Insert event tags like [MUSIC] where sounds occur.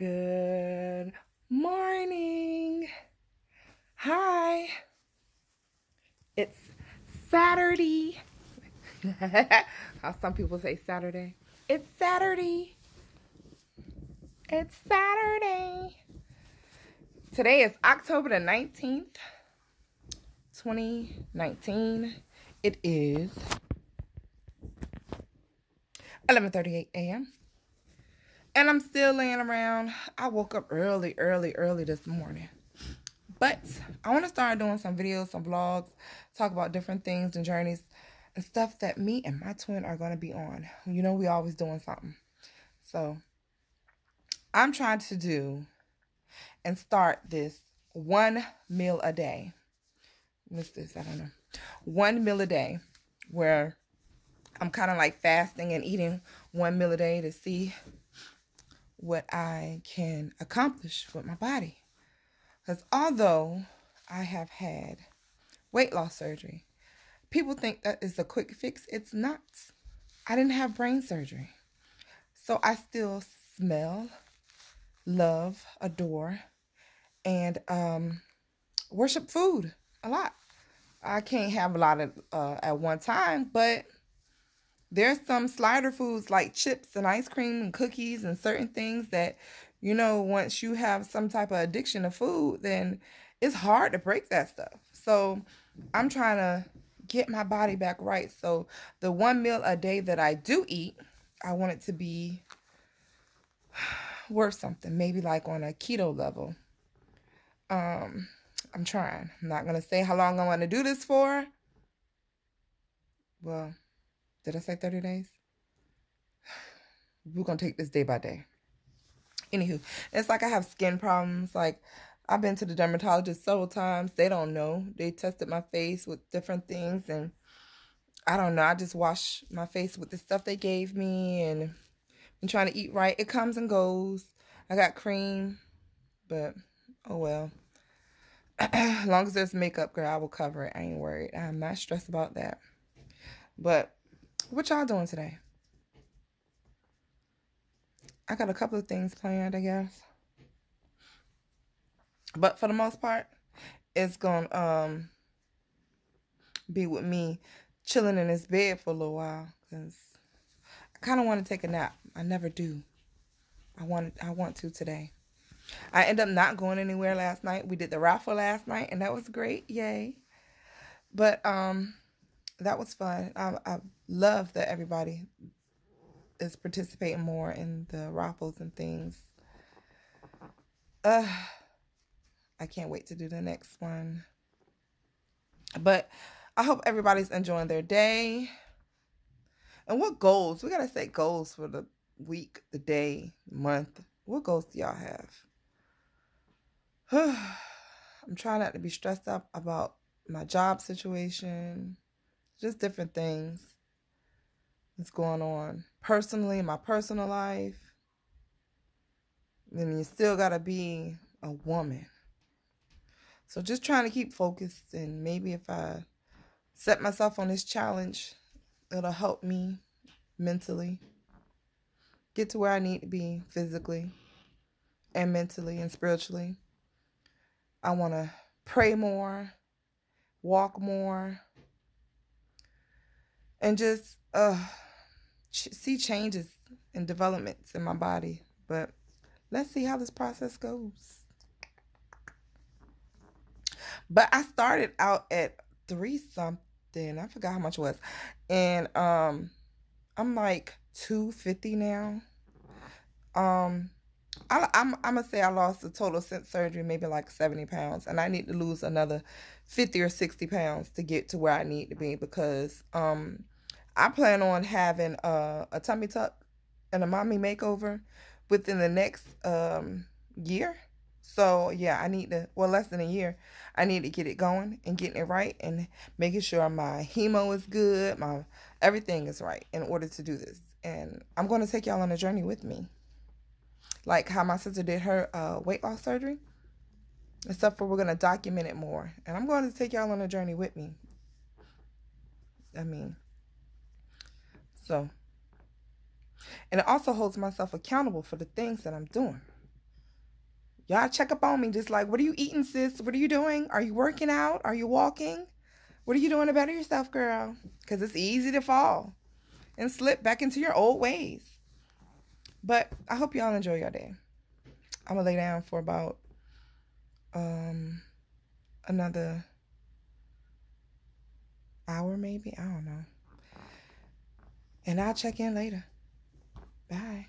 Good morning. Hi. It's Saturday. [LAUGHS] How some people say Saturday. It's Saturday. It's Saturday. Today is October the 19th, 2019. It is 11:38 a.m. And I'm still laying around. I woke up early, early, early this morning. But I want to start doing some videos, some vlogs, talk about different things and journeys and stuff that me and my twin are going to be on. You know, we always doing something. So I'm trying to do and start this one meal a day. What's this? I don't know. One meal a day where I'm kind of like fasting and eating one meal a day to see what I can accomplish with my body. Because although I have had weight loss surgery, people think that is a quick fix. It's not. I didn't have brain surgery. So I still smell, love, adore, and um, worship food a lot. I can't have a lot of uh, at one time, but there's some slider foods like chips and ice cream and cookies and certain things that you know once you have some type of addiction to food then it's hard to break that stuff. So i'm trying to get my body back right. So the one meal a day that i do eat i want it to be [SIGHS] worth something maybe like on a keto level. Um i'm trying. I'm not gonna say how long i want to do this for. Well did I say 30 days? [SIGHS] We're going to take this day by day. Anywho, it's like I have skin problems. Like, I've been to the dermatologist several times. They don't know. They tested my face with different things. And I don't know. I just wash my face with the stuff they gave me. And I'm trying to eat right. It comes and goes. I got cream. But, oh well. as [CLEARS THROAT] long as there's makeup, girl, I will cover it. I ain't worried. I'm not stressed about that. But what y'all doing today? I got a couple of things planned, I guess. But for the most part, it's going to um be with me chilling in this bed for a little while cuz I kind of want to take a nap. I never do. I want I want to today. I end up not going anywhere last night. We did the raffle last night and that was great. Yay. But um that was fun. I, I love that everybody is participating more in the raffles and things. Uh, I can't wait to do the next one. But I hope everybody's enjoying their day. And what goals? We got to set goals for the week, the day, month. What goals do y'all have? [SIGHS] I'm trying not to be stressed out about my job situation just different things that's going on personally in my personal life. Then you still got to be a woman. So just trying to keep focused and maybe if I set myself on this challenge, it'll help me mentally get to where I need to be physically and mentally and spiritually. I want to pray more, walk more, and just uh see changes and developments in my body. But let's see how this process goes. But I started out at three something. I forgot how much it was. And um I'm like 250 now. Um I, am I'm, I'm gonna say I lost a total since surgery, maybe like 70 pounds, and I need to lose another 50 or 60 pounds to get to where I need to be because um I plan on having a, a tummy tuck and a mommy makeover within the next um, year. So yeah, I need to well less than a year. I need to get it going and getting it right and making sure my hemo is good, my everything is right in order to do this. And I'm going to take y'all on a journey with me. Like how my sister did her uh, weight loss surgery. Except for we're going to document it more. And I'm going to take y'all on a journey with me. I mean, so, and it also holds myself accountable for the things that I'm doing. Y'all check up on me. Just like, what are you eating, sis? What are you doing? Are you working out? Are you walking? What are you doing to better yourself, girl? Because it's easy to fall and slip back into your old ways. But I hope y'all enjoy your day. I'm gonna lay down for about um another hour maybe. I don't know. And I'll check in later. Bye.